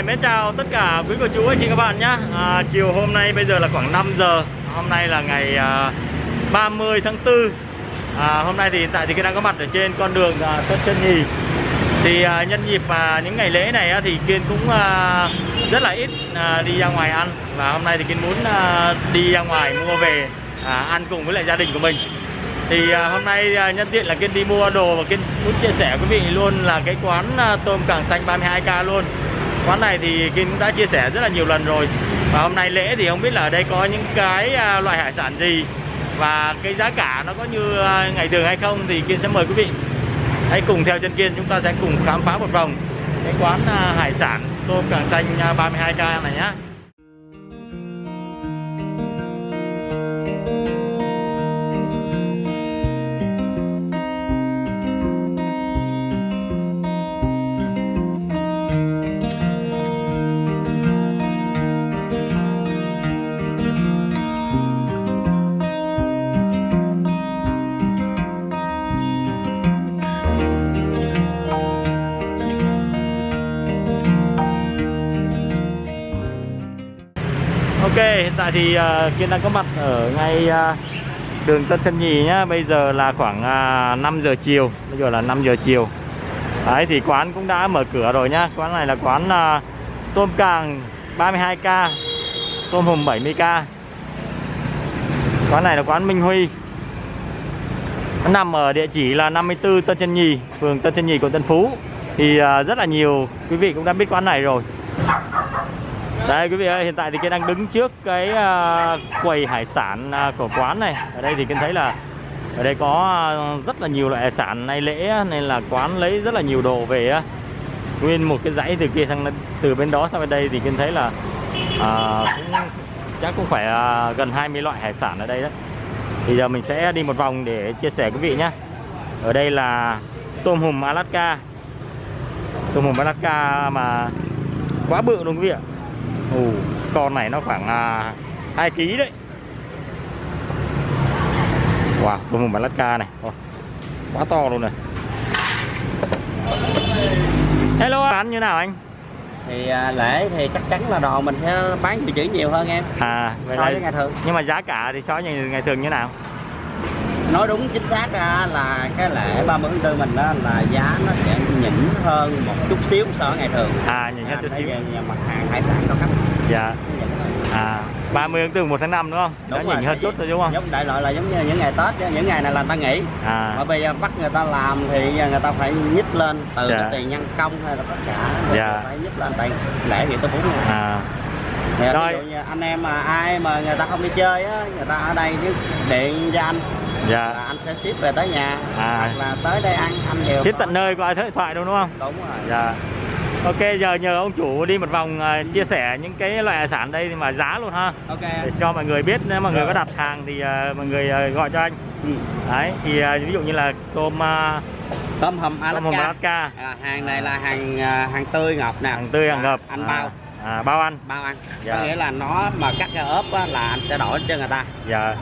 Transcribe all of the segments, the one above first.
Rồi, mến chào tất cả quý cô chú anh chị các bạn nhé à, Chiều hôm nay bây giờ là khoảng 5 giờ. Hôm nay là ngày à, 30 tháng 4 à, Hôm nay thì hiện tại thì Kiên đang có mặt ở trên con đường à, Tân Trân Nhì. Thì à, nhân dịp à, những ngày lễ này á, thì Kiên cũng à, rất là ít à, đi ra ngoài ăn. Và hôm nay thì Kiên muốn à, đi ra ngoài mua về à, ăn cùng với lại gia đình của mình. Thì à, hôm nay à, nhân tiện là Kiên đi mua đồ và Kiên muốn chia sẻ với quý vị luôn là cái quán à, tôm càng xanh 32k luôn. Quán này thì Kiên cũng đã chia sẻ rất là nhiều lần rồi. Và hôm nay lễ thì không biết là ở đây có những cái à, loại hải sản gì. Và cái giá cả nó có như à, ngày thường hay không thì Kiên sẽ mời quý vị. Hãy cùng theo chân Kiên, chúng ta sẽ cùng khám phá một vòng Cái quán à, hải sản tôm càng xanh 32k này nhá. Hiện tại thì uh, Kiên đang có mặt ở ngay uh, đường Tân Sơn Nhì nhá. Bây giờ là khoảng ờ, uh, 5 giờ chiều, bây giờ là 5 giờ chiều. Đấy thì quán cũng đã mở cửa rồi nhá. Quán này là quán uh, tôm càng 32k, tôm hùm 70k. Quán này là quán Minh Huy. Nó nằm ở địa chỉ là 54 Tân Sơn Nhì, phường Tân Sơn Nhì, quận Tân Phú. Thì uh, rất là nhiều quý vị cũng đã biết quán này rồi. Đây quý vị ơi, hiện tại thì Kiên đang đứng trước cái uh, quầy hải sản uh, của quán này. Ở đây thì Kiên thấy là ở đây có à, rất là nhiều loại hải sản nay lễ nên là quán lấy rất là nhiều đồ về. Nguyên một cái dãy từ kia sang từ bên đó sang bên đây thì Kiên thấy là uh, cũng chắc cũng phải uh, gần 20 loại hải sản ở đây đấy. Thì giờ mình sẽ đi một vòng để chia sẻ quý vị nhé. Ở đây là tôm hùm Alaska. Tôm hùm Alaska mà quá bự luôn quý vị ạ. Ồ, con này nó khoảng à, 2 kg đấy. Wow, tôm hùm Alaska này. Ồ, quá to luôn này. Hello, bán như nào anh? thì à, lễ thì chắc chắn là đồ mình sẽ bán dự trữ nhiều hơn em À, so với ngày thường nhưng mà giá cả thì so với ngày thường như nào? Nói đúng chính xác ra là cái lễ 30 tháng 4 mình đó là giá nó sẽ nhỉnh hơn một chút xíu so với ngày thường À, nhìn hết chút xíu. mặt hàng hải sản cao cấp Dạ. nhỉnh hơn. À, 30 tháng 4 1 tháng 5 đúng không? Đúng nó nhìn hơn chút thôi đúng không? giống đại loại là giống như những ngày tết chứ, những ngày này là ta nghỉ À, mà bây giờ bắt người ta làm thì người ta phải nhích lên từ Dạ. tiền nhân công hay là tất cả người Dạ. ta phải nhích lên tại lễ thì tôi cũng à, Thì Rồi. ví dụ như anh em mà ai mà người ta không đi chơi á người ta ở đây nếu điện cho anh dạ. là anh sẽ ship về tới nhà À. hoặc là tới đây ăn anh đều Ship tận nơi qua số điện thoại đúng không? đúng rồi Dạ. Ok, giờ nhờ ông chủ đi một vòng à, chia sẻ những cái loại hải sản đây mà giá luôn ha. ok Để cho mọi người biết nếu mọi người có đặt hàng thì à, mọi người à, gọi cho anh. ừ. Đấy, thì à, ví dụ như là tôm à, tôm hùm tôm hùm Alaska Alaska, à, hàng này là hàng à, hàng tươi ngọt nè hàng tươi hàng À, ngập. anh à, bao À, bao ăn. bao ăn Dạ. có nghĩa là nó mà cắt ra ốp á, là anh sẽ đổi cho người ta Dạ.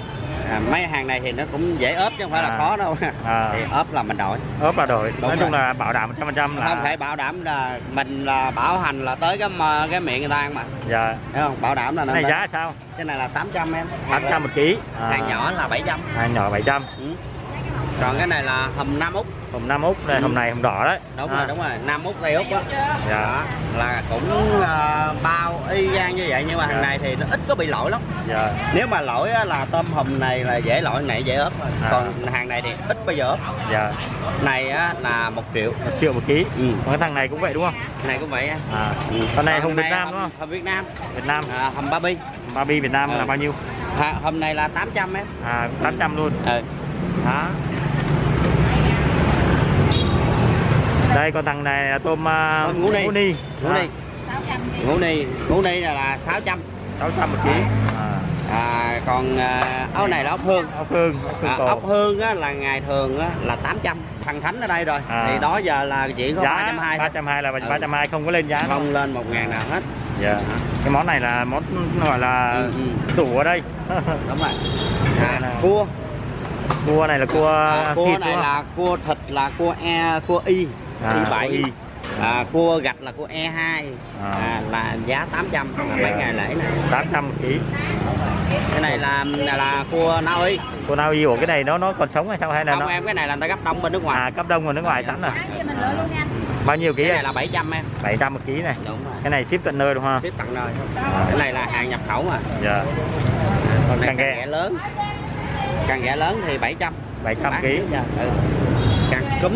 À, mấy hàng này thì nó cũng dễ ốp chứ không phải À. là khó đâu À. thì ốp là mình đổi ốp là đổi. Đúng Nói chung là bảo đảm 100% là không thể bảo đảm là mình là bảo hành là tới cái cái miệng người ta ăn mà Dạ. Thấy không bảo đảm là Cái này giá sao? cái này là 800 em 800 một ký. À, hàng nhỏ là 700 Hàng nhỏ 700. ừ. Còn cái này là hầm Nam Úc Hồng Nam Úc đây, Ừ. hồng này hồng đỏ đấy. đúng À, rồi đúng rồi Nam Úc Tây Úc á Dạ. đó là cũng ờ, bao y gan như vậy nhưng mà Dạ. hàng này thì nó ít có bị lỗi lắm Dạ. nếu mà lỗi á, là tôm hùm này là dễ lỗi này dễ ốp À. còn hàng này thì ít bao giờ ốp Dạ. này á, là một triệu một triệu một ký. ừ. Còn cái thằng này cũng vậy đúng không? này cũng vậy á. À. ừ. Con này hùng Việt Nam đúng không? hầm Việt Nam Việt Nam. à, hầm Barbie Barbie Việt Nam Ừ. là bao nhiêu? à, hầm này là 800 em À 800 luôn. ừ. đó Đây còn thằng này là tôm, uh, Tôm ngũ ni. ngũ ni. ngũ ni ngũ ni ngũ ni là, là 600 600 một ký. À. à, còn à, áo này là ốc hương Ốc hương, ốc hương à, ốc hương á, là ngày thường á, là 800 thằng Thánh ở đây rồi À. thì đó giờ là chỉ có giá 320 thôi 320 là Ừ. 320 không có lên giá đâu. không lên một ngàn nào hết Dạ. Cái món này là món gọi là Ừ, ừ. tủ ở đây. đúng rồi Đây à, là- cua cua này là cua à, cua thịt này là cua thịt là cua e cua y À, cua bảy. Y. à, cua gạch là cua E2 À. à, là giá 800 là mấy ngày lễ này. 800 một ký. Cái này là là, là cua Na Uy cô nào yêu cái này nó nó còn sống hay sao hay là không nó em cái này là người ta gấp đông bên nước ngoài. À cấp đông ở nước ngoài sẵn rồi. Bao nhiêu ký cái này là 700 em. 700 một ký này. Đúng rồi. Cái này ship tận nơi đúng không? Ship tặng nơi. Cái này là hàng nhập khẩu mà. Dạ. Còn này càng ghẹ lớn. Càng ghẹ lớn thì 700 700 Bán ký. ừ. Cúm.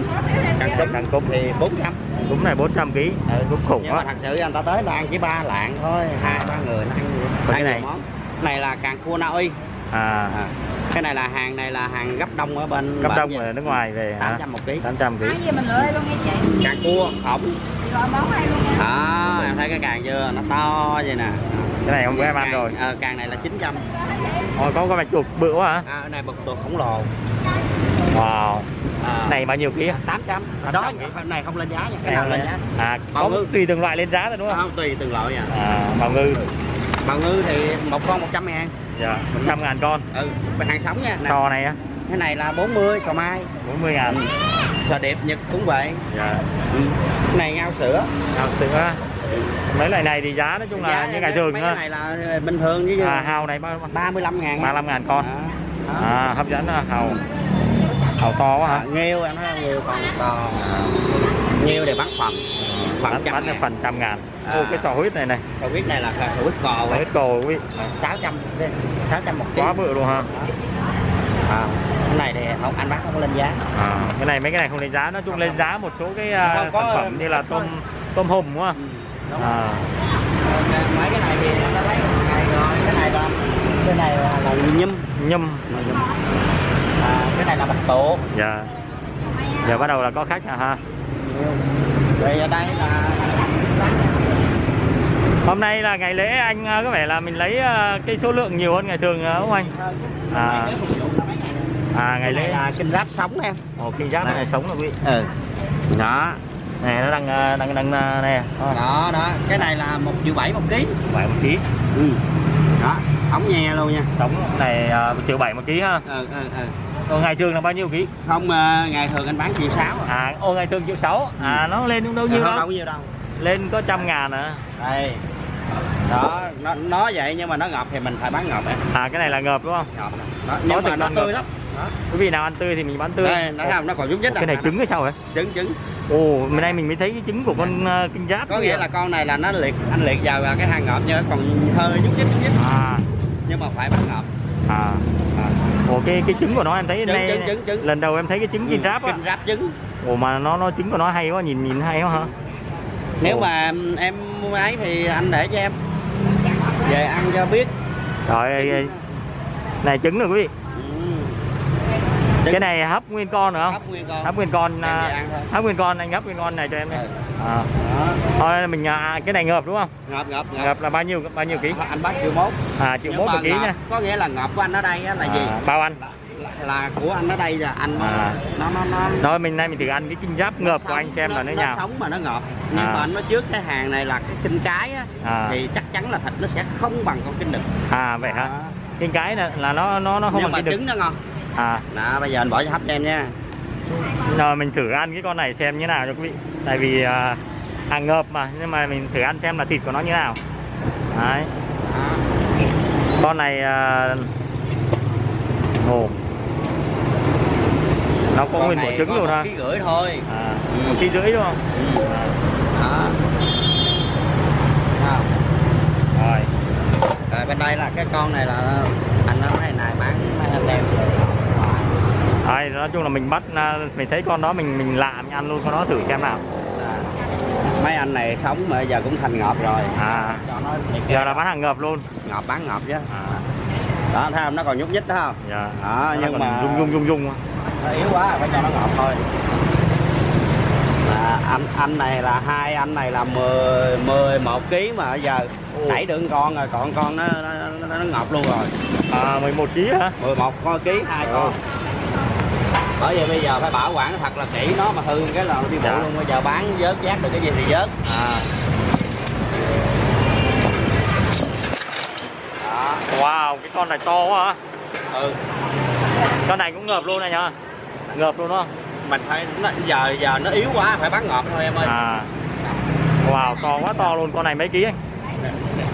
Càng cúm Càng cúm. thì 400 đúng này 400 ký. Ừ. đúng khủng nhưng mà quá thật sự anh ta tới là ăn chỉ ba lạng thôi hai ba người nó ăn Còn cái này? món. Này là càng cua Na Uy. À. À. cái này là hàng này là hàng gấp đông ở bên bển đông ở nước ngoài về hả? 800 một ký. 800 ký. Cái gì mình lựa đây luôn nha chị. càng cua ổng. Món hay luôn nha. đó em thấy cái càng chưa? Nó to vậy nè. Cái này không có em ăn rồi. ờ, càng này là 900 Ôi, có có bạch tuộc bự quá hả? À, cái này bực tuột khổng lồ wow. À, này bao nhiêu ký? hả 800 800 đó ký. này không lên giá nha cái này nào lên giá. à Bào có ngư. tùy từng loại lên giá rồi đúng không? Không tùy từng loại nha. À bào ngư. Bào ngư thì một con 100 ngàn. Dạ 100 ngàn con. Ừ cái hàng sống nha. Sò này á? Cái này là 40 sò mai. 40 ngàn. Sò đẹp nhật cũng vậy. Dạ. Ừ. cái này ngao sữa. Hào sữa. Mấy loại này thì giá nói chung là Giá như ngày thường mấy cái này là bình thường chứ à, hào này bao 35 ngàn 35 ngàn con. Đó. à hấp dẫn à, hào to quá À, hả nghêu em không? nghêu con to. Nghêu để bán phần bán trăm bán phần trăm ngàn. À. ô cái sò huyết này này. Sò huyết này là sò huyết cò sò huyết cồ quý vị 600 đi 600 một quá bự luôn ha à, cái này thì không anh bán không có lên giá. À, cái này mấy cái này không lên giá. Nói chung lên giá một số cái à, Không, có- sản phẩm như là tôm tôm hùm đúng không đúng à, mấy cái này thì lấy một ngày rồi. Cái này là cái này là, là nhum. Nhâm à, cái này là bạch tuộc dạ. Giờ bắt đầu là có khách à ha? Rồi ở đây là hôm nay là ngày lễ anh à, có vẻ là mình lấy à, cái số lượng nhiều hơn ngày thường đúng không anh? À. à ngày lễ. là kinh ráp sống em. Ồ kinh Đây. này sống rồi quý. Ừ. Đó. Này nó đang đang đang nè Đó, đó. Cái này là một triệu bảy một ký. Bảy một ký. Ừ. đó sống nha luôn nha. Sống này một triệu bảy một ký ha. Ừ, ừ, ừ. Còn ngày thường là bao nhiêu ký? Không ờ, ngày thường anh bán triệu sáu à. à ô ngày thường triệu sáu. À nó lên cũng đâu nhiêu đâu? đâu nhiêu đâu. Lên có trăm ngàn à? Đây. Đó nó nó vậy nhưng mà nó ngọt thì mình phải bán ngọt em à cái này là ngợp đúng không? Ngọt đó, nhưng mà từng nó tươi ngọt. lắm. đó. quý vị nào ăn tươi thì mình bán tươi. Đây nó không nó còn nhúc nhích cái này trứng hay sao vậy? Trứng trứng. Ồ hôm nay mình mới thấy cái trứng của con à, kinh giáp có nghĩa là con này là nó liệt anh liệt vào cái hang ngọt nhưng còn hơi nhúc nhích nhúc nhích. À. Nhưng mà phải bán ngọt à ồ cái cái trứng của nó em thấy Trứng, nay trứng, trứng, trứng. lần đầu em thấy cái trứng kinh giáp á. kinh ráp trứng. Ồ mà nó nó trứng của nó hay quá nhìn nhìn hay quá hả? Nếu Ồ. mà em mua ấy thì anh để cho em. Về ăn cho biết. Rồi ơi, này trứng rồi quý vị. Ừ. cái này hấp nguyên con nữa không? Hấp nguyên con. Hấp nguyên con à, hấp nguyên con anh hấp nguyên con này cho em đi. Ừ. à. thôi mình à, cái này ngợp đúng không? Ngọt ngọt ngọt ngợp là bao nhiêu bao nhiêu ký? Anh bán triệu mốt. À triệu mốt một ký nha. có nghĩa là ngọt của anh ở đây là gì? à, bao anh? Là, là, là của anh ở đây là anh À. nó nó nó. Thôi mình nay mình thử ăn cái kinh giáp nó ngợp của anh xem là nó nó nhào sống mà nó ngọt nhưng À. mà anh nói trước cái hàng này là cái kinh cái á à, thì chắc chắn là thịt nó sẽ không bằng con kinh đực. À vậy hả? Đó. kinh cái là, là nó nó nó không nhưng bằng mà trứng nó ngon à. Đó bây giờ anh bỏ cho hấp cho em nha. Rồi mình thử ăn cái con này xem như nào cho quý vị. Tại vì à, hàng ngợp mà nhưng mà mình thử ăn xem là thịt của nó như nào. Đấy. Con này à, ồ. Nó có nguyên này trứng luôn ha. ký rưỡi thôi. À, Ừ. một ký rưỡi đúng không? Ừ. đó. Không. rồi. Rồi bên đây là cái con này là anh nói này này bán đem Đấy, nói chung là mình bắt à, mình thấy con đó mình mình lạ mình ăn luôn con đó thử xem nào. À, mấy anh này sống mà giờ cũng thành ngọt rồi. À giờ là bán hàng ngợp luôn. Ngọt bán ngọt chứ. À. Đó thấy không? Nó còn nhúc nhích đó không? Dạ. Đó, nhưng mà rung rung rung rung. Nó yếu quá phải cho nó ngọt thôi. À, anh anh này là hai anh này là 10 10 một ký mà giờ Ồ. được con rồi còn con nó nó, nó, ngọt luôn rồi. À 11 kg hả? 11 con ký hai con bởi vậy bây giờ phải bảo quản thật là kỹ nó mà hư cái là đi bộ Dạ. luôn bây giờ bán vớt giác được cái gì thì vớt. À. Đó. Wow cái con này to quá hả? Ừ. Con này cũng ngợp luôn này nhá ngợp luôn đó mình phải nó, giờ giờ nó yếu quá phải bán ngọt thôi em ơi. À. Wow to quá to luôn. Con này mấy ký anh?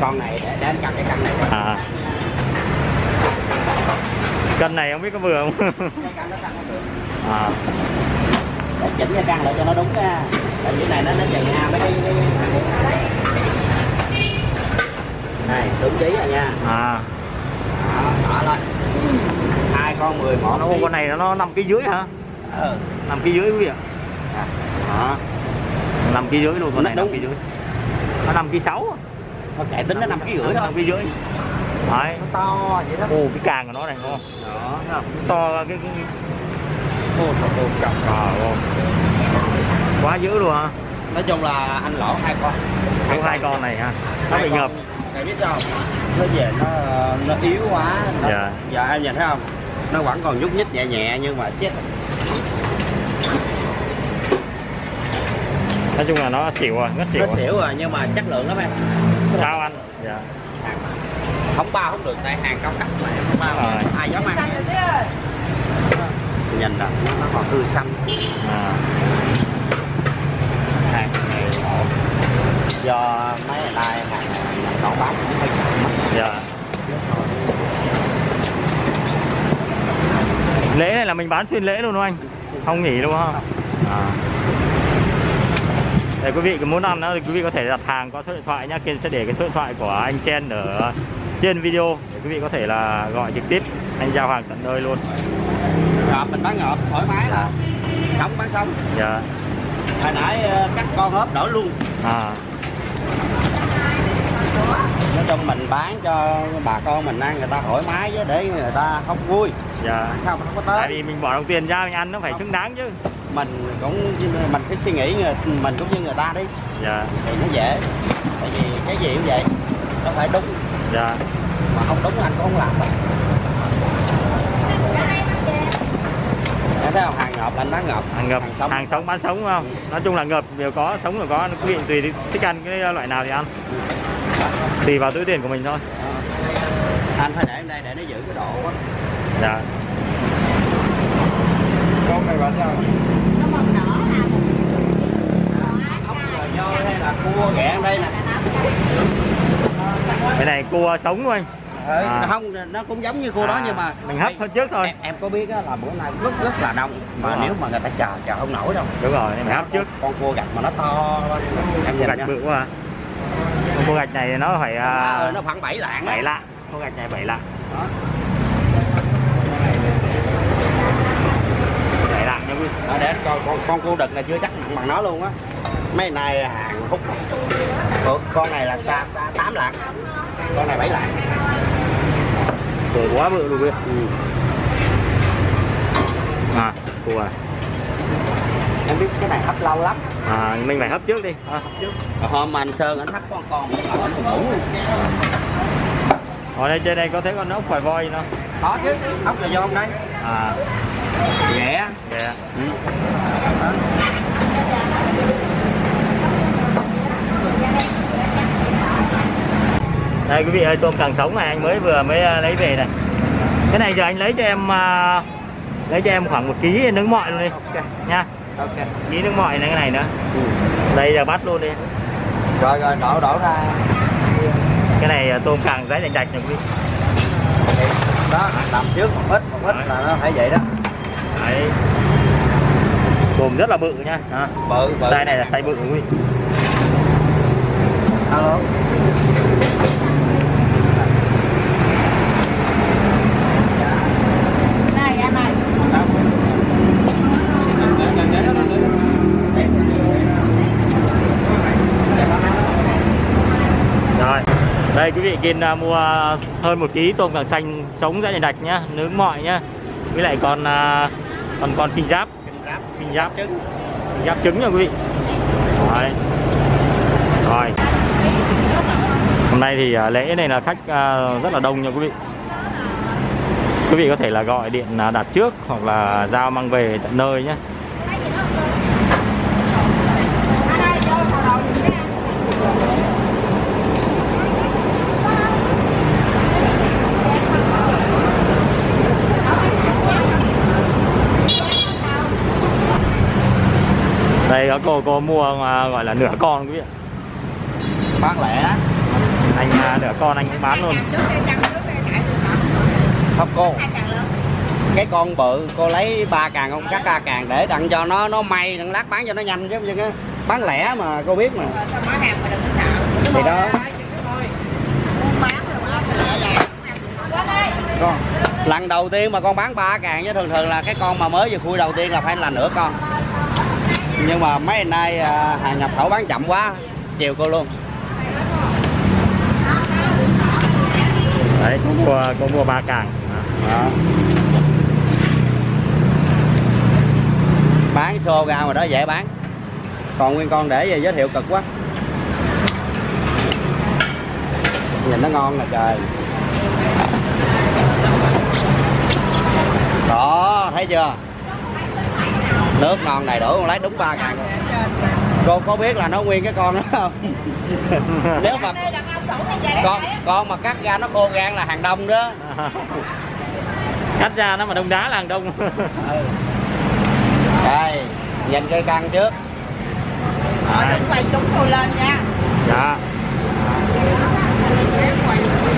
Con này để, để anh cắt cái căn này à. Cân này không biết có vừa không à để chỉnh cái căn lại cho nó đúng nha. Tại vì này nó nó chừng ha mấy cái cái này. Đúng ký rồi nha. À đó, lên hai con mười một nó con này nó năm ký dưới hả? Ừ. năm ký dưới quý vị ạ. Đó. Năm ký dưới luôn con này Nó năm ký dưới. Nó năm ký sáu con chạy tính nó năm ký rưỡi thôi. năm ký dưới. Đấy. Nó to vậy đó. Ô cái càng của nó này ngon đó không to cái, cái... ô ô ô cặp Trời ơi. quá dữ luôn hả? Nói chung là anh lỗ hai con. Có hai con này ha nó Hai bị con. ngập Tại biết sao nó về nó nó yếu quá. Nó, Dạ. dạ em nhìn thấy không? Nó vẫn còn nhúc nhích nhẹ nhẹ nhưng mà chết. Nói chung là nó xỉu rồi nó xỉu nó rồi. xỉu rồi nhưng mà chất lượng lắm em. Sao anh? Dạ. Không bao không được tại hàng cao cấp mà em không bao. Rồi. mà ai dám ăn Chứ. nhìn nè nó, nó còn tươi xanh à, hàng này do mấy ngày nay hàng nhập khẩu bán cũng hơi chậm. Dạ. Lễ này là mình bán xuyên lễ luôn đúng không anh? Không nghỉ luôn ha à. để quý vị có muốn ăn đó thì quý vị có thể đặt hàng qua số điện thoại nhá Kiên sẽ để cái số điện thoại của anh Chen ở trên video để quý vị có thể là gọi trực tiếp anh giao hàng tận nơi luôn ngợp mình bán ngợp thoải mái là sống bán sống. Dạ. Hồi nãy ờ, cắt con hớp đổi luôn. À. Nói chung mình bán cho bà con mình ăn người ta thoải mái chứ để người ta không vui. Dạ. Sao mà không có tại tới vì mình bỏ đồng tiền ra mình ăn nó phải xứng đáng chứ. Mình cũng mình phải suy nghĩ người- mình cũng như người ta đi. Dạ. Thì nó dễ. Tại vì cái gì cũng vậy. Nó phải đúng. Dạ. Mà không đúng anh cũng không làm. đâu thấy không? Hàng ngợp là anh bán ngợp hàng ngập hàng sống. Hàng sống bán sống đúng không? Nói chung là ngập đều có sống là có. Quý vị tùy thích ăn cái loại nào thì ăn. Tùy vào túi tiền của mình thôi. Ờ. anh phải để đây để nó giữ cái độ quá. Dạ. Con này bán sao Nó màu đỏ là ốc rồi vô hay là cua ghẹ đây nè. Cái này cua sống luôn anh À. không nó cũng giống như đó À, nhưng mà mình hấp hơn trước thôi. em, em có biết á, là bữa nay rất rất là đông mà Đúng nếu mà người ta chờ chờ không nổi đâu. Đúng rồi phải hấp trước. con cua gạch mà nó to em nhìn gạch bự quá à. Con cua gạch này nó phải à, à, nó khoảng 7 lạng bảy lạng. Con gạch này bảy lạng. Đó. bảy lạng nha quý vị. Đó, để anh coi con con cua đực này chưa chắc nặng bằng nó luôn á. Mấy này hàng hút. Con này là ta, ta 8 lạng. Con này 7 lạng Cua quá bự luôn vị ừ. à. Cua à. em biết cái này hấp lâu lắm. À mình phải hấp trước đi. À. Rồi hôm mà anh sơn anh hấp con con. Hấp con ngủ luôn ở đây trên đây có thấy con ốc khoai voi gì đâu có chứ hấp là do không đây. À. Ghẹ dạ. Ừ. đây quý vị ơi tôm càng sống này anh mới vừa mới à, lấy về này. Cái này giờ anh lấy cho em à, lấy cho em khoảng một ký nướng mọi luôn đi. Ok. Nha. Ok. Ký nướng mọi này cái này nữa. Ừ. đây giờ bắt luôn đi. Rồi rồi đổ đổ ra. Cái này à, tôm càng giấy đành đạch nha quý đó làm trước một ít một ít Đấy. là nó phải vậy đó. Đấy. Tôm rất là bự nha. À. bự bự. Đây này là size bự. Quý alo Này anh này. rồi đây quý vị Kiên à, mua hơn một ký tôm càng xanh sống giấy đành đạch nhá nướng mọi nhá. Với lại còn à, còn còn kinh giáp. Kinh giáp. Trứng. Kinh giáp trứng nha quý vị. Đấy. rồi. Hôm nay thì à, lễ này là khách rất là đông nha quý vị. Quý vị có thể là gọi điện đặt trước hoặc là giao mang về tận nơi nhé Ở đây vô thầu đầu gì đó. Đây có cô cô mua à, gọi là nửa con quý vị ạ. bán lẻ. Anh à, nửa con anh cũng bán luôn. Không cô. Cái con bự cô lấy ba càng không? Cắt ba càng để đặng cho nó nó may đặng lát bán cho nó nhanh chứ không chứ. Á. bán lẻ mà cô biết mà. Mà có Thì đó. Mà con lần đầu tiên mà con bán ba càng chứ thường thường là cái con mà mới vừa khui đầu tiên là phải là nửa con nhưng mà mấy nay à, hàng nhập khẩu bán chậm quá chiều cô luôn. Đấy có mua có mua ba càng. Đó. bán xô ra mà đó dễ bán. Còn nguyên con để về giới thiệu cực quá. Nhìn nó ngon nè trời. Đó thấy chưa nước non đầy đủ con lấy đúng ba ngàn. Cô có biết là nó nguyên cái con đó không? Nếu mà con con mà cắt ra nó khô gan là hàng đông đó. Cắt ra nó mà đông đá là hàng đông. Ừ. Đây nhìn cây căn trước. Ờ, đúng quay chúng tôi lên nha. Dạ.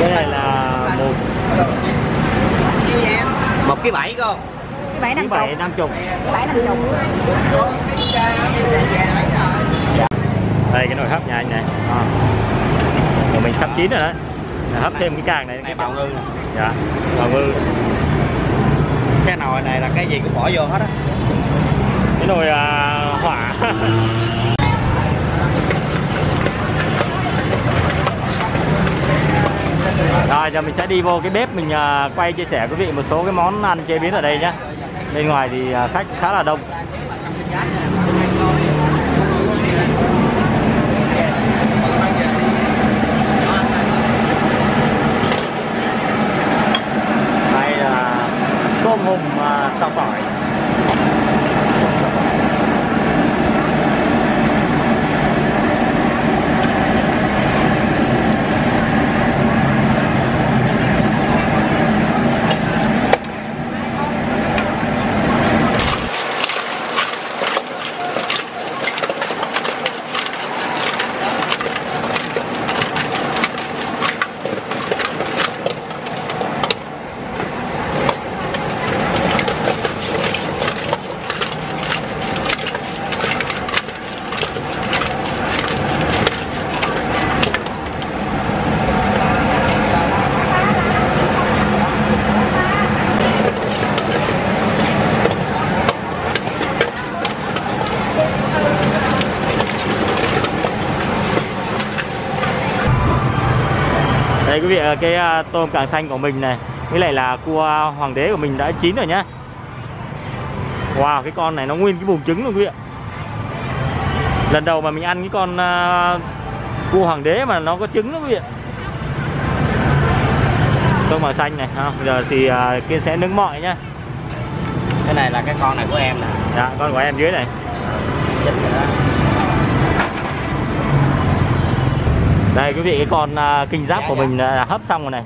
Cái này là một một cái bảy không 7 50. 7 50. 7 50. Đây cái nồi hấp nhà anh này. À. Mình sắp chín rồi đấy. Rồi hấp thêm cái càng này, cái bào ngư này. Dạ. Bào ngư. Cái nồi này là cái gì cũng bỏ vô hết á. Cái nồi à, hỏa. Rồi giờ mình sẽ đi vô cái bếp mình à, quay chia sẻ với quý vị một số cái món ăn chế biến ở đây nhé bên ngoài thì à, khách khá là đông đây là tôm hùm à, xào tỏi đây quý vị ờ, cái à, tôm càng xanh của mình này. Với lại là cua hoàng đế của mình đã chín rồi nhá. Wow cái con này nó nguyên cái bùn trứng luôn quý vị Lần đầu mà mình ăn cái con à, cua hoàng đế mà nó có trứng đó quý vị Tôm càng xanh này ha. Bây giờ thì Kiên sẽ nướng mọi nhá. Cái này là cái con này của em nè. Dạ con của em dưới này. Chết rồi đó. Đây quý vị cái con à, kinh giáp Dạ, của dạ. mình là hấp xong rồi này.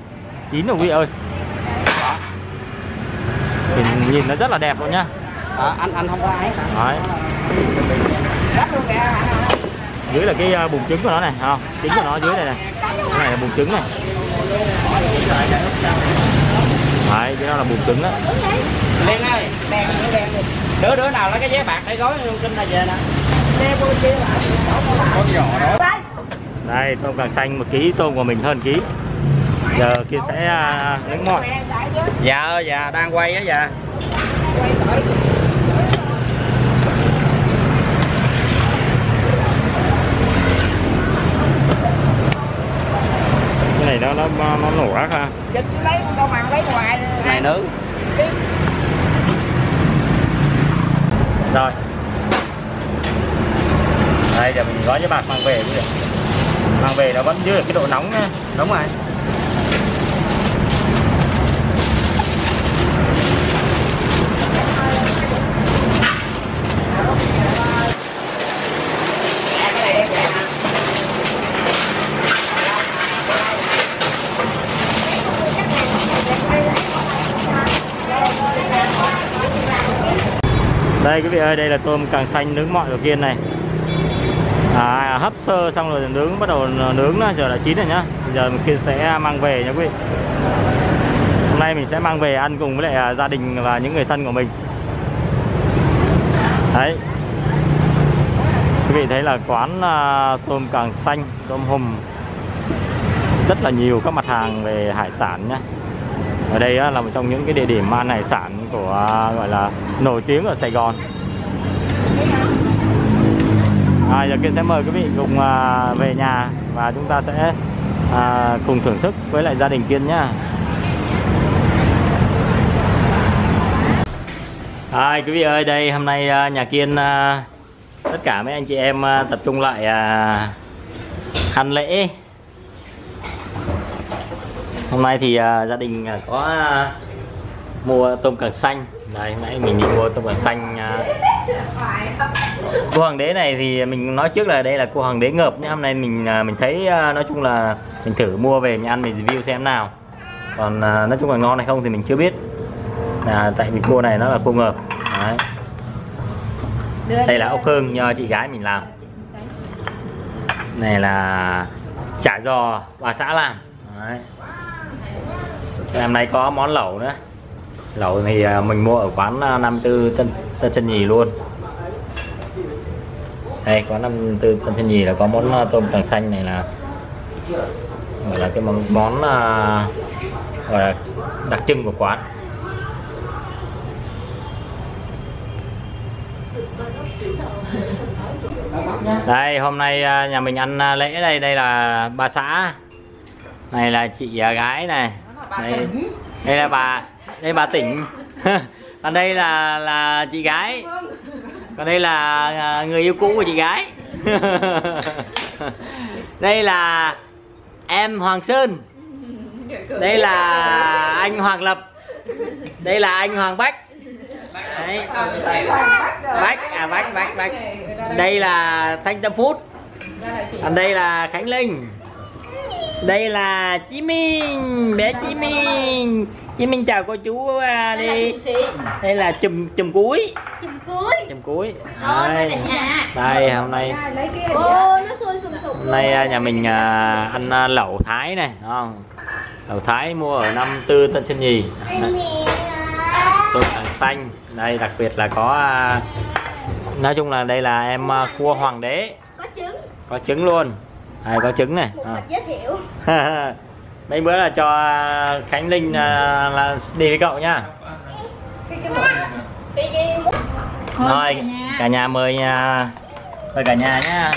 Chín rồi quý vị ơi. Nhìn, nhìn nó rất là đẹp luôn nhá. À, anh anh không có ấy Đấy. Dưới là cái à, bùn trứng của nó này không? Trứng của nó dưới này này. Cái này là bùn trứng này. Đấy cái đó là bùn trứng đó. Liên ơi Đèn đèn đứa đứa nào lấy cái giấy bạc để gói kinh này về nè. Con nhỏ đó Đây tôm càng xanh một ký tôm của mình hơn ký. Giờ kia sẽ à, nướng mọi dạ dạ đang quay á dạ. Cái này nó nó nó nổ ác ha. Dịch lấy lấy này nướng. Rồi. Đây giờ mình gói cho bạc mang về quý vị mang về nó vẫn giữ được cái độ nóng ờ, nha đúng rồi đây quý vị ơi, đây là tôm càng xanh nướng mọi đầu tiên này. À, à, hấp sơ xong rồi nướng bắt đầu nướng đó, giờ là chín rồi nhá. Giờ mình kia sẽ mang về nha quý vị. Hôm nay mình sẽ mang về ăn cùng với lại à, gia đình và những người thân của mình. Đấy. Quý vị thấy là quán à, tôm càng xanh tôm hùm. Rất là nhiều các mặt hàng về hải sản nhá. Ở đây là một trong những cái địa điểm ăn hải sản của gọi là nổi tiếng ở Sài Gòn à, giờ Kiên sẽ mời quý vị cùng à, về nhà và chúng ta sẽ à, cùng thưởng thức với lại gia đình Kiên nhá. À, quý vị ơi đây hôm nay à, nhà Kiên à, tất cả mấy anh chị em à, tập trung lại à, ăn lễ. Hôm nay thì à, gia đình à, có à, mua tôm càng xanh. Đây hôm nãy mình đi mua tôm càng xanh à, cô hoàng đế này thì mình nói trước là đây là cô hoàng đế ngợp nhá. Hôm nay mình à, mình thấy à, nói chung là mình thử mua về mình ăn mình review xem nào. Còn à, nói chung là ngon hay không thì mình chưa biết. À, tại vì cô này nó là cô ngợp. Đấy. đây là ốc hương do chị gái mình làm. Này là chả giò bà xã làm. Đấy. hôm nay có món lẩu nữa lẩu thì à, mình mua ở quán à, 54 Tân Tân Chân Nhì luôn. Đây quán 54 Tân Chân Nhì là có món à, tôm càng xanh này là gọi là cái món, món gọi là đặc trưng của quán. Đây hôm nay nhà mình ăn lễ đây. Đây là bà xã. Này là chị gái này. Đây, đây là bà đây bà tỉnh. Còn đây là là chị gái. Còn đây là à, người yêu cũ của chị gái. Đây là em Hoàng Sơn. Đây là anh Hoàng Lập. Đây là anh Hoàng Bách. Đấy. Bách à Bách Bách Bách. Đây là Thanh Tâm Phút. Còn đây là Khánh Linh đây là Chí Minh bé Chí Minh. Chí Minh chào cô chú à, đi. Đây là chùm chùm cuối. Chùm cuối. Chùm cuối. Rồi, đây đây. là nhà. đây hôm nay ô nó sôi sùng sục hôm nay à, nhà mình à, ăn lẩu thái này đúng không? Lẩu thái mua ở năm tư Tân Sơn Nhì. Tôm càng xanh. Đây đặc biệt là có nói chung là đây là em cua hoàng đế. Có trứng. Có trứng luôn đây có trứng này? À. giới thiệu. Mấy bữa là cho Khánh Linh à, là đi với cậu nhá. Rồi cả nhà. mời nhà mời cả nhà nhá.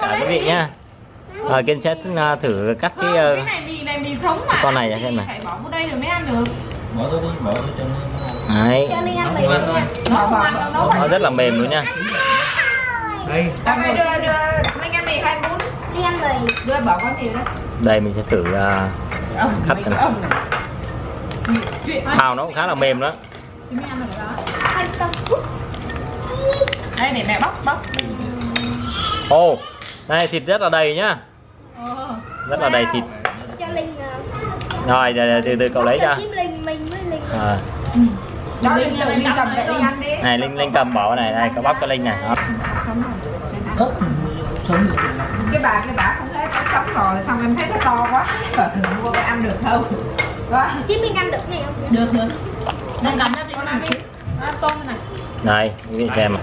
Cả quý vị nhá. Rồi kiên sẽ à, thử cắt cái ờ, cái này mì này mì sống mà. con này xem này. phải bỏ vào đây rồi mới ăn được. Bỏ tôi đi bỏ tôi cho nó đấy nó rất là mềm luôn nha. Đây. Đưa đưa Linh ăn mì hay bún Ăn đưa bỏ con đây mình sẽ thử à, cái cái này. chuyện hào nó cũng khá là mềm đó. Đây để mẹ bóc bóc. Ồ đây thịt rất là đầy nhá. Ờ. rất là đầy thịt. Cho Linh uh, rồi để, để, từ từ cậu lấy ra Kiếm Linh mình với Linh. À, cho Linh Linh cầm để Linh. Ăn đi. Này linh linh cầm bỏ cái này. Đây cậu bóc cho linh này. Đó. Sống được cái bà cái bà không thấy nó sống rồi xong em thấy nó to quá. Rồi mua cái ăn được không? Quá Chí Minh ăn được này không? Được được nên cầm cho chị con ăn đi. ăn tôm này này quý vị xem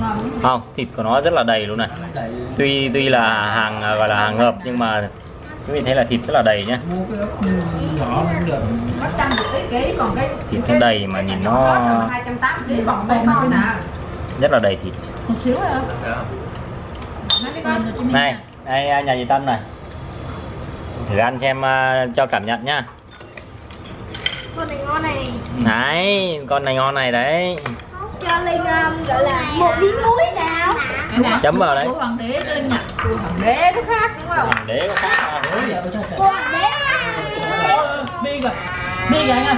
ngon không thịt của nó rất là đầy luôn này. Tuy tuy là hàng à, gọi là hàng hợp nhưng mà quý vị thấy là thịt rất là đầy nhá. Mua cái ớt nhỏ cũng được. Mất trăm rưỡi ký còn cái Thịt nó đầy mà nhìn nó- rất là đầy thịt một xíu rồi Nói đi con. Này đây à, nhà dì Tâm này. Thử ăn xem à, cho cảm nhận nhá. Con này ngon này. Đấy con này ngon này đấy. Cho Linh um, gọi là một miếng muối nào. Chấm vào đấy. Của hoàng đế linh nhật của hoàng đế nó khác đúng không? Hoàng đế có khác à? Ôi, giờ tôi cho cô hoàng đế. Bi rồi bi rồi anh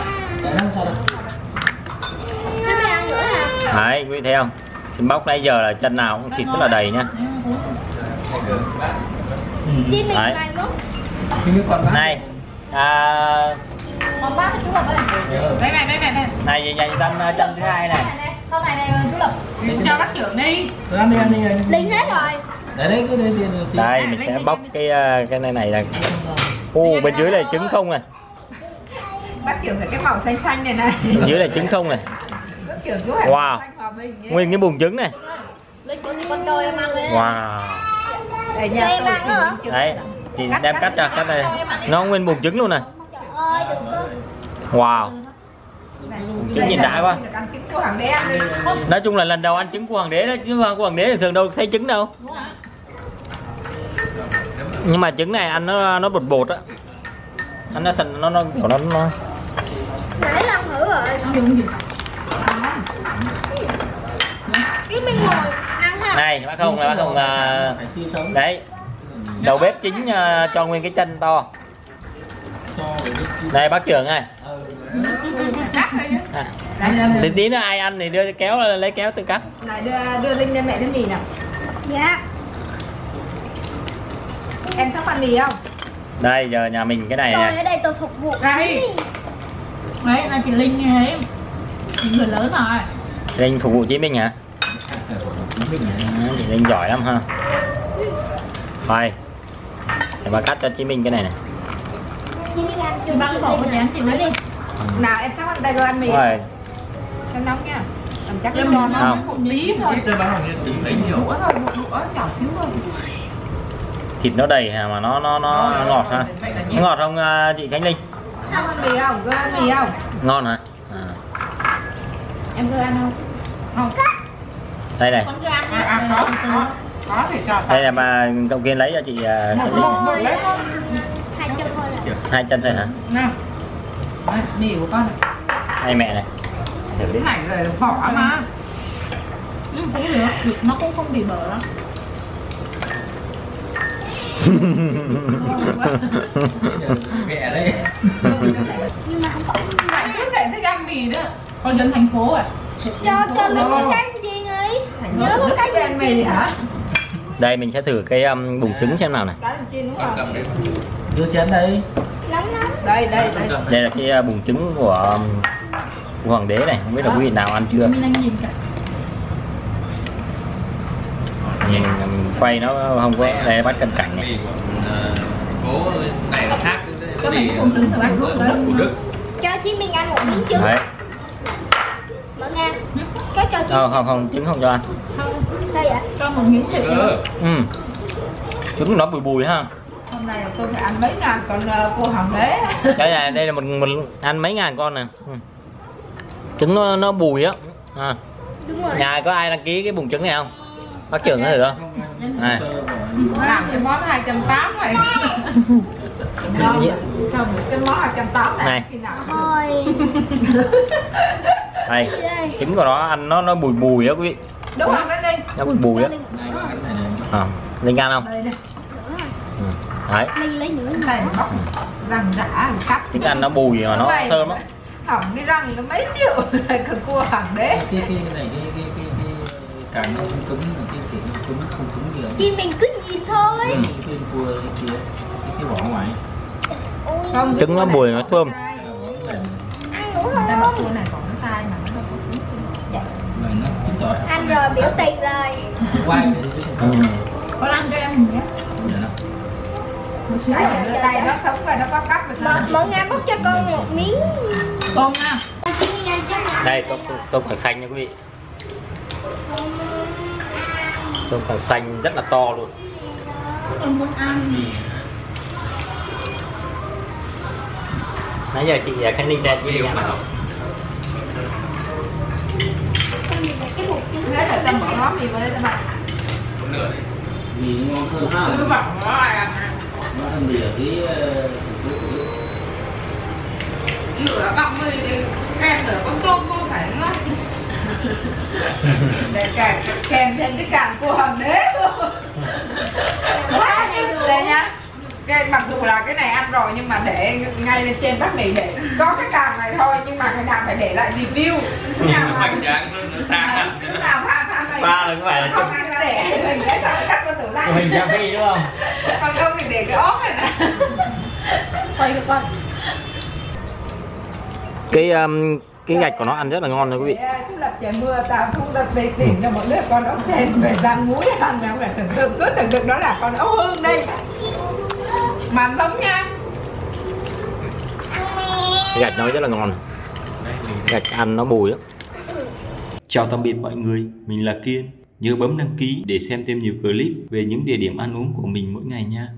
nó đấy quý không? Trên bóc nãy giờ là chân nào cũng thịt rất là đầy nhá Minh Đấy. này này à, đây này đây này đây này. Nhà dì Tâm à, chân thứ hai này. Này sau này này chú lập cho bác trưởng đi. Tôi ăn đi ăn đi anh Linh hết rồi. Đấy đấy cứ đi đi đi. đây mình sẽ bóc cái ờ, cái này này là ô bên dưới là trứng không này bác trưởng phải cái màu xanh xanh này này. Bên dưới là trứng không này. Wow. màu xanh hòa bình nhé. nguyên cái buồng trứng này. Đi. wow để nhà tôi xin trứng. đấy chị đem cắt. cho cắt đây. Nó nguyên buồng trứng luôn này. Wow. Trứng đây nhìn đã quá. trứng nói chung là lần đầu ăn trứng của hoàng đế đó chứ hoàng của hoàng đế thì thường đâu thấy trứng đâu. Nhưng mà trứng này ăn nó nó bột bột á. Ăn nó sần nó nó kiểu nó, nó Nãy lần thử rồi. Cái mình ngồi. Này bác không là bác không à, đấy đầu bếp chính à, cho nguyên cái chân to. Này bác trưởng này à, tí tí nữa ai ăn thì đưa kéo lấy kéo tự cắt này đưa đưa linh cho mẹ cái mì nào Dạ. em thích ăn mì không? Đây giờ nhà mình cái này Tôi này ở đây tôi phục vụ. Đây. Đấy là chị Linh nghe em Người lớn rồi. Linh phục vụ chí minh hả chính mình chị giỏi lắm ha. Thôi. Để bà cắt cho chí minh cái này này. Chị Chị băng bộ của chị ăn chị nói đi. Nào em sắp ăn tay rồi ăn mì. Rồi. Cho nóng nha. Làm chắc Em nó ngon nó không Không. một lý thôi. Ít đây bán hàng đừng lấy nhiều. Đũa thôi, một đũa nhỏ xíu thôi. Thịt nó đầy hà mà nó nó nó, nó ngọt ha. nó ngọt không à, chị khánh linh? Sắp ăn mì không? Cơ ăn mì không? ngon hả? À. Em cơ ăn không? Không, đây này. À, à, có, có Có thể cho. Đây là bà cậu kiên lấy cho chị à, Một lấy Hai chân thôi là. hai chân thôi hả? Nào. Mì của con này. Hai mẹ này. Thử đi. Cái này rồi vỏ mà. Ừ, cũng được, nó cũng không bị bở lắm. Mẹ đấy. Nhưng mà không có. Anh cứ thể thích ăn mì nữa. Con dân thành phố à. Cho cho mình cái. Nhớ cái cho ăn mì hả? đây mình sẽ thử cái um, bùng trứng xem nào này Cái làm chiên đúng không? Đưa chén đây. nóng nóng. Đây, đây, đây đây là cái uh, bùng trứng của um, của hoàng đế này không biết là quý vị nào ăn chưa Mình đang nhìn cả nhìn um, quay nó không có đây bắt cận cảnh này Bố này là khác. Mình ăn thuốc đấy Đức. Cho chị mình ăn một miếng trứng. Cái cho chị. không không không trứng không cho ăn Không. Sao vậy? Cho một miếng thịt Ừ. ừ. trứng nó bùi bùi ha Hôm nay tôi phải ăn mấy ngàn con uh, cô hoàng đế đây là đây là một, một ăn mấy ngàn con nè ừ. trứng nó nó bùi á à. Đúng rồi. nhà có ai đăng ký cái bùng trứng này không bác trưởng thử không này Làm cái món 280 vậy Ngon Cho một cái món 280 này Này. Khi nào Thôi. đây Gì trứng của nó ăn nó nó bùi bùi á quý vị Đúng không cái Linh? nó bùi bùi á à. linh ăn không Đây đây ừ. đấy Linh lấy nữa. Này bóc răng giả cắt trứng ăn nó bùi mà nó thơm lắm Hỏng cái răng có mấy triệu Này cần cua hoàng đế Cái cái cái này cái cái cái cái càng nó không cứng cái thịt nó cứng không cứng nhiều. Chị mình cứ nhìn thôi. Ừ. Cái cái cua cái kia cái cái vỏ ngoài. Trứng nó bùi, nó thơm. Ăn bảo không? cua này còn cái tai mà nó đâu có Ăn rồi biểu tiệc rồi. quay không Con ăn cho em nhé. Dạ xíu rồi. đưa tay nó sống và nó có cắt được Mở, mở ngang bóc cho con một miếng. Con nha. Đây tôm tôm- tôm càng xanh nha quý vị. Tôm càng xanh rất là to luôn. Con muốn ăn nãy giờ chị à, khánh linh ra chị đi ăn. Không Cái bột trứng. Thế là tao mở món gì vào đây tao bảo Mì ngon hơn ha. Cứ bảo nó ai ăn Nó ăn mì ở dưới cọng đi đi. Em lửa con tôm không? Phải nó. Để kèm kèm thêm cái càng cua hoàng đế quá đây nhá cái mặc dù là cái này ăn rồi nhưng mà để ngay lên trên bát mì để có cái càng này thôi nhưng mà cái nào phải để lại review. Nào mà- Hoành tráng hơn nó. Cái nào pha pha này ba là có phải là không ăn để mình cái sao cắt vào tủ lạnh? Hình gia phi đúng không? Còn không thì để cái ốp này nè Quay cho con cái um, cái gạch của nó ăn rất là ngon nha quý vị. Chú lập trời mưa tao không đặt đi tìm cho một đứa con ốc sen về rang muối ăn nào là tưởng tượng cứ tưởng tượng đó là con ốc hương đây mặn giống nha gạch nó rất là ngon gạch ăn nó bùi lắm Chào tạm biệt mọi người, mình là Kiên. Nhớ bấm đăng ký để xem thêm nhiều clip về những địa điểm ăn uống của mình mỗi ngày nha.